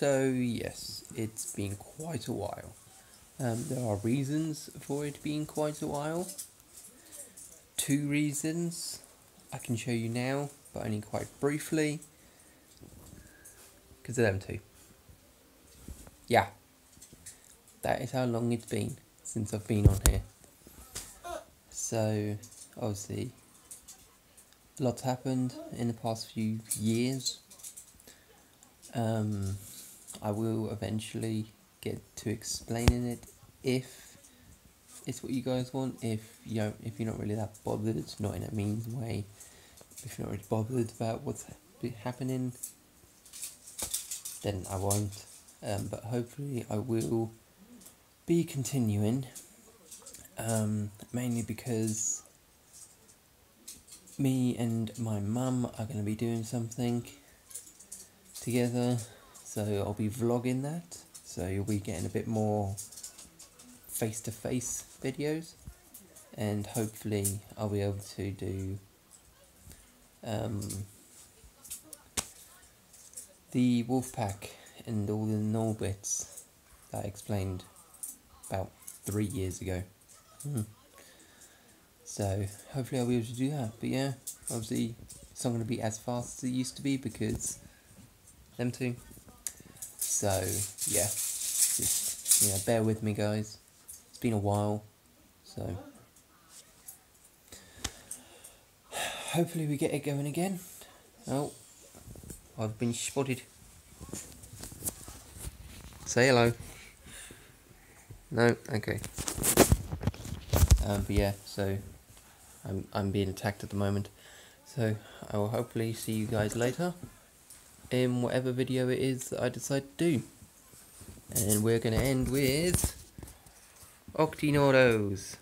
So, yes, it's been quite a while. Um, there are reasons for it being quite a while. Two reasons I can show you now, but only quite briefly. Because of them two. Yeah. That is how long it's been since I've been on here. So, obviously, lots happened in the past few years. Um, I will eventually get to explaining it if it's what you guys want. If you don't, if you're not really that bothered, it's not in a mean way. If you're not really bothered about what's happening, then I won't. Um, but hopefully, I will be continuing. Um, mainly because me and my mum are going to be doing something together, so I'll be vlogging that. So you'll be getting a bit more face to face videos, and hopefully, I'll be able to do um, the wolf pack and all the null bits that I explained about three years ago. Hmm. So hopefully I'll be able to do that. But yeah, obviously it's not going to be as fast as it used to be because them two. So yeah, just yeah, bear with me, guys. It's been a while, so hopefully we get it going again. Oh, I've been spotted. Say hello. No, okay. Um, but yeah, so I'm I'm being attacked at the moment. So I will hopefully see you guys later in whatever video it is that I decide to do. And we're going to end with Octonauts.